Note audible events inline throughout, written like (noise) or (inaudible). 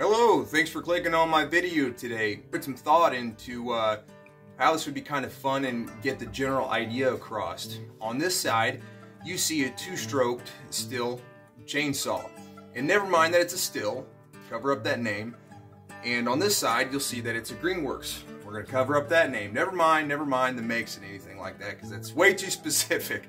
Hello, thanks for clicking on my video today. Put some thought into uh, how this would be kind of fun and get the general idea across. On this side, you see a two-stroked Stihl chainsaw. And never mind that it's a Stihl, cover up that name. And on this side, you'll see that it's a Greenworks. We're gonna cover up that name. Never mind, never mind the makes and anything like that, because that's way too (laughs) specific.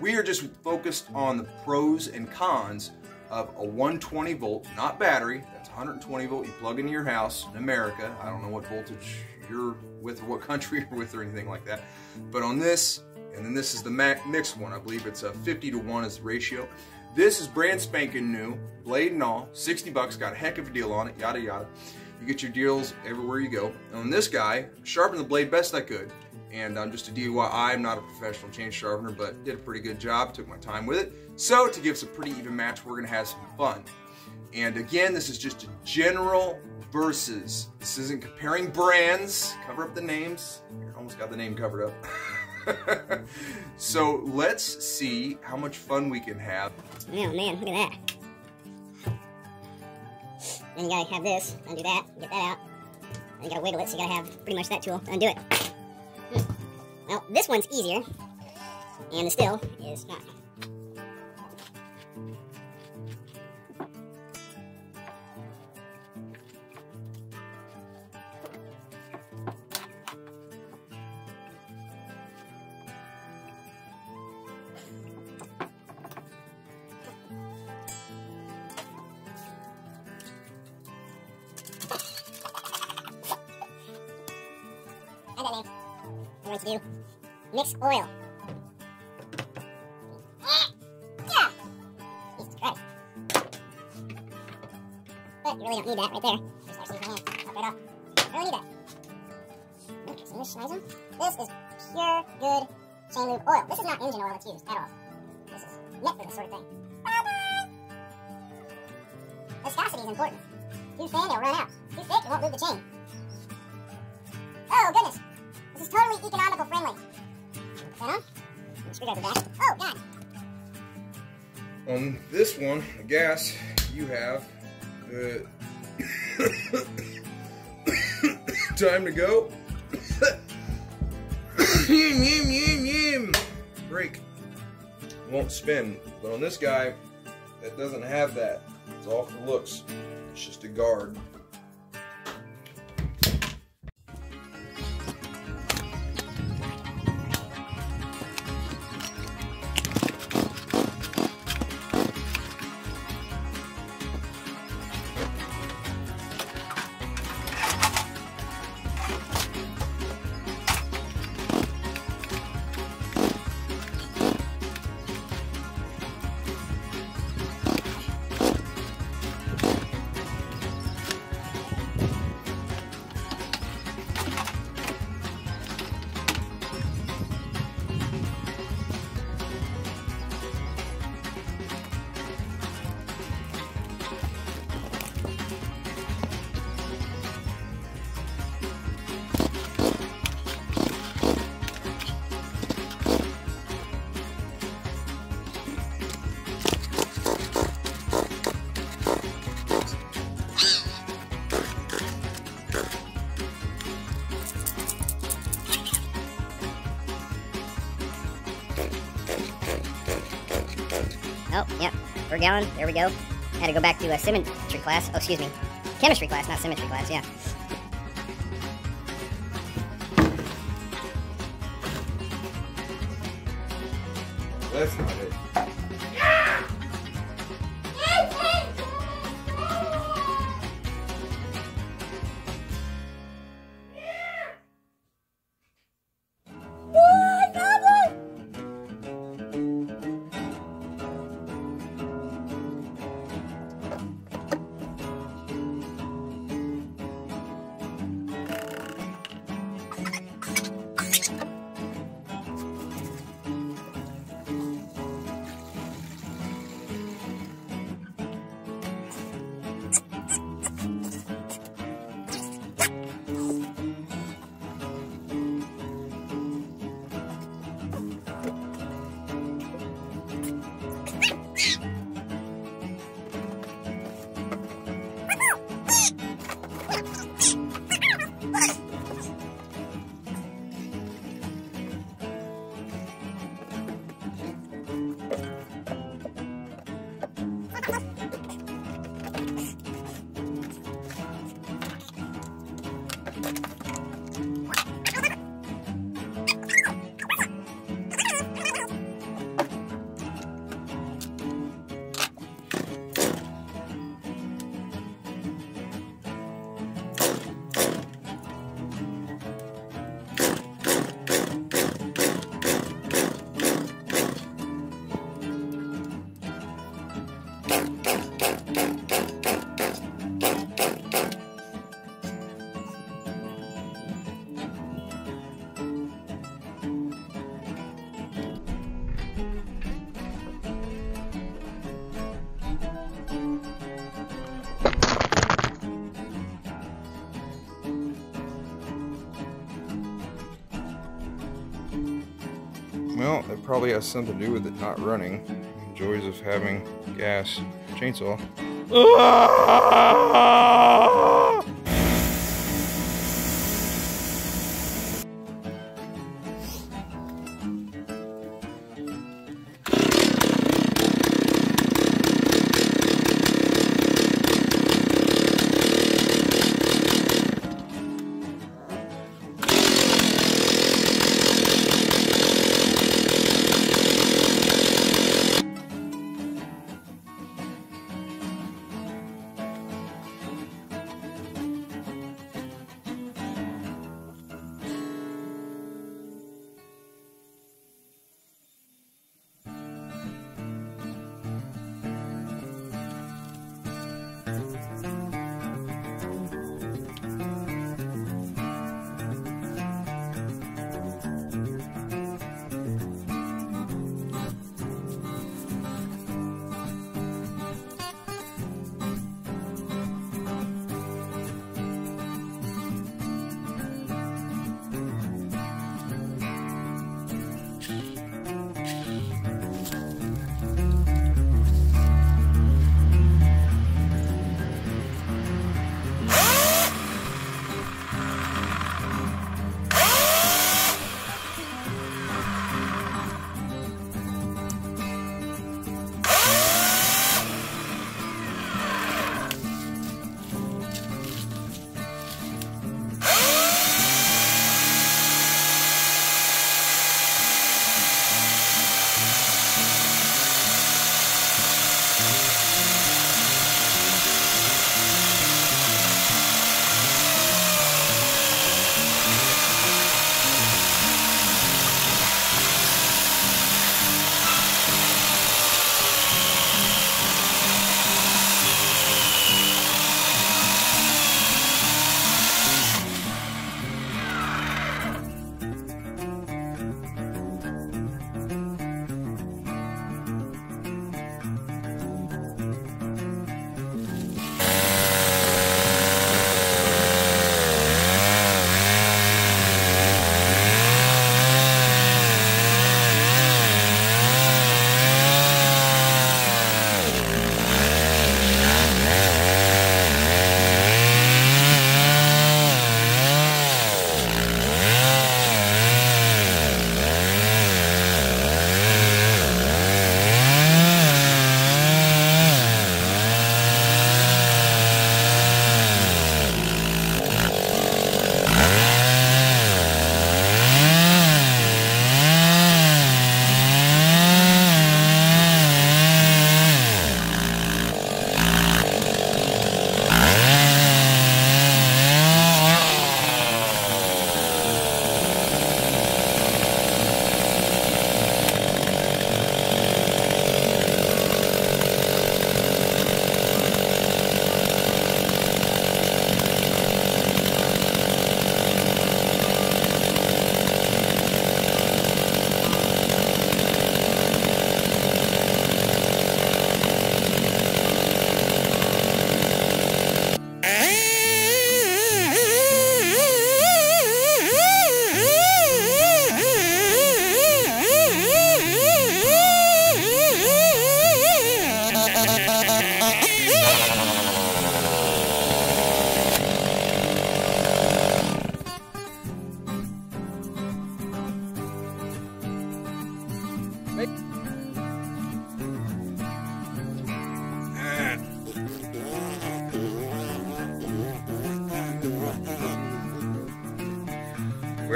We are just focused on the pros and cons of a 120 volt, not battery, that's 120 volt you plug into your house in America. I don't know what voltage you're with or what country (laughs) you're with or anything like that. But on this, and then this is the mixed one, I believe it's a 50 to 1 is the ratio. This is brand spanking new, blade and all, 60 bucks, got a heck of a deal on it, yada yada. You get your deals everywhere you go. And on this guy, sharpened the blade best I could. And I'm just a DIY, I'm not a professional chain sharpener, but did a pretty good job, took my time with it. So to give us a pretty even match, we're gonna have some fun. And again, this is just a general versus. This isn't comparing brands. Cover up the names. almost got the name covered up. (laughs) so let's see how much fun we can have. Oh man, look at that. Then you gotta have this, undo that, get that out. You gotta wiggle it, so you gotta have pretty much that tool to undo it. Well, this one's easier, and the Stihl is not. I got name. What to do? Mix oil. Yeah! Jesus Christ. You really don't need that right there. Just actually hand. Pop right off. I don't need that. Okay, this is pure good chain lube oil. This is not engine oil that's used at all. This is meant for this sort of thing. Bye-bye! Viscosity is important. Too thin, it'll run out. Too thick, it won't lube the chain. Oh, goodness. This is totally economical friendly. Oh, God. On this one, the gas, you have the (coughs) time to go. yim, yim, yim, yim. Brake. Won't spin. But on this guy, that doesn't have that. It's all for looks. It's just a guard. Oh, yep. Per gallon. There we go. Had to go back to a symmetry class. Oh, excuse me. Chemistry class, not symmetry class, yeah. That's not it. Probably has something to do with it not running. Joys of having gas chainsaw. Ah!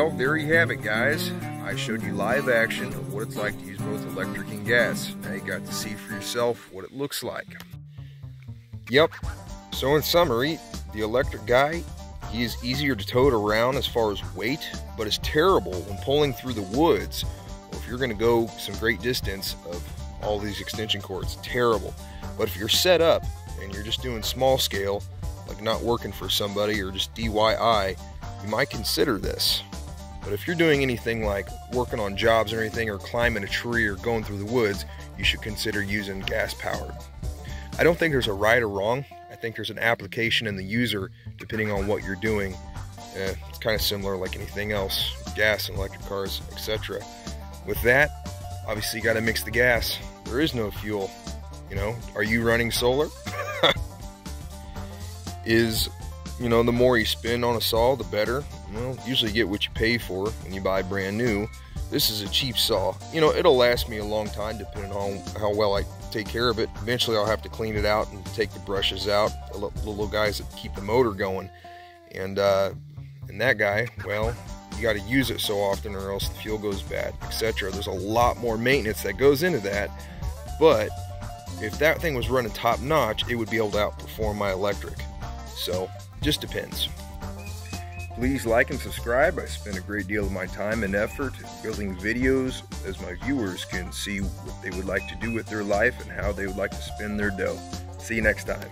Well, there you have it, guys. I showed you live action of what it's like to use both electric and gas. Now you got to see for yourself what it looks like. Yep. So in summary, the electric guy, he is easier to tote around as far as weight, but is terrible when pulling through the woods or if you're going to go some great distance of all these extension cords. Terrible. But if you're set up and you're just doing small scale, like not working for somebody or just DIY, you might consider this. But if you're doing anything like working on jobs or anything, or climbing a tree or going through the woods, you should consider using gas powered. I don't think there's a right or wrong. I think there's an application in the user depending on what you're doing. Eh, it's kind of similar like anything else gas and electric cars, etc. With that, obviously you got to mix the gas. There is no fuel. You know, are you running solar? (laughs) is, you know, the more you spend on a saw, the better. Well, usually get what you pay for when you buy brand new. This is a cheap saw. You know, it'll last me a long time depending on how well I take care of it. Eventually I'll have to clean it out and take the brushes out, the little guys that keep the motor going. And, uh, and that guy, well, you got to use it so often or else the fuel goes bad, etc. There's a lot more maintenance that goes into that. But if that thing was running top notch, it would be able to outperform my electric. So, just depends. Please like and subscribe. I spend a great deal of my time and effort building videos as my viewers can see what they would like to do with their life and how they would like to spend their dough. See you next time.